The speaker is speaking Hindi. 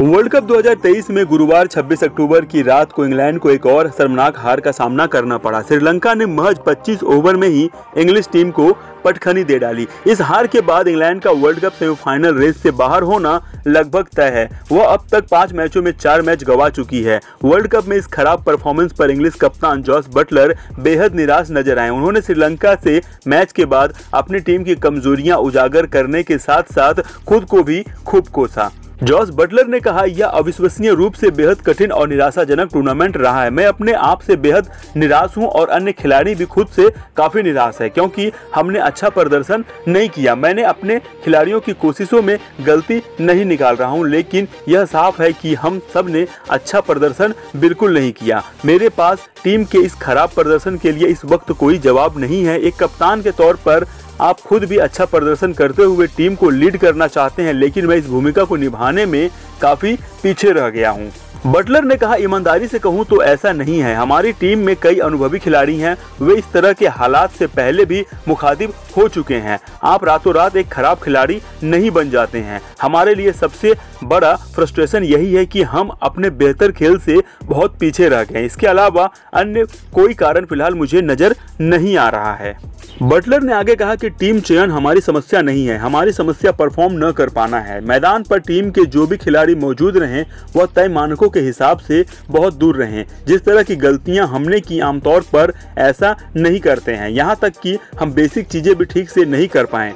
वर्ल्ड कप 2023 में गुरुवार 26 अक्टूबर की रात को इंग्लैंड को एक और शर्मनाक हार का सामना करना पड़ा। श्रीलंका ने महज 25 ओवर में ही इंग्लिश टीम को पटखनी दे डाली। इस हार के बाद इंग्लैंड का वर्ल्ड कप सेमीफाइनल रेस से बाहर होना लगभग तय है। वह अब तक पाँच मैचों में चार मैच गवा चुकी है। वर्ल्ड कप में इस खराब परफॉर्मेंस पर इंग्लिश कप्तान जॉस बटलर बेहद निराश नज़र आए। उन्होंने श्रीलंका से मैच के बाद अपनी टीम की कमजोरियाँ उजागर करने के साथ साथ खुद को भी खूब कोसा। जॉस बटलर ने कहा, यह अविश्वसनीय रूप से बेहद कठिन और निराशाजनक टूर्नामेंट रहा है। मैं अपने आप से बेहद निराश हूँ और अन्य खिलाड़ी भी खुद से काफ़ी निराश है, क्योंकि हमने अच्छा प्रदर्शन नहीं किया। मैंने अपने खिलाड़ियों की कोशिशों में गलती नहीं निकाल रहा हूँ, लेकिन यह साफ़ है कि हम सबने अच्छा प्रदर्शन बिल्कुल नहीं किया। मेरे पास टीम के इस खराब प्रदर्शन के लिए इस वक्त कोई जवाब नहीं है। एक कप्तान के तौर पर आप खुद भी अच्छा प्रदर्शन करते हुए टीम को लीड करना चाहते हैं, लेकिन मैं इस भूमिका को निभाने में काफ़ी पीछे रह गया हूँ। बटलर ने कहा, ईमानदारी से कहूँ तो ऐसा नहीं है। हमारी टीम में कई अनुभवी खिलाड़ी हैं, वे इस तरह के हालात से पहले भी मुखातिब हो चुके हैं। आप रातों रात एक खराब खिलाड़ी नहीं बन जाते हैं। हमारे लिए सबसे बड़ा फ्रस्ट्रेशन यही है कि हम अपने बेहतर खेल से बहुत पीछे रह गए इसके अलावा अन्य कोई कारण फ़िलहाल मुझे नज़र नहीं आ रहा है। बटलर ने आगे कहा कि टीम चयन हमारी समस्या नहीं है, हमारी समस्या परफॉर्म न कर पाना है। मैदान पर टीम के जो भी खिलाड़ी मौजूद रहे, वह तय मानकों के हिसाब से बहुत दूर रहे। जिस तरह की गलतियाँ हमने की आमतौर पर, ऐसा नहीं करते हैं। यहाँ तक कि हम बेसिक चीज़ें भी ठीक से नहीं कर पाए।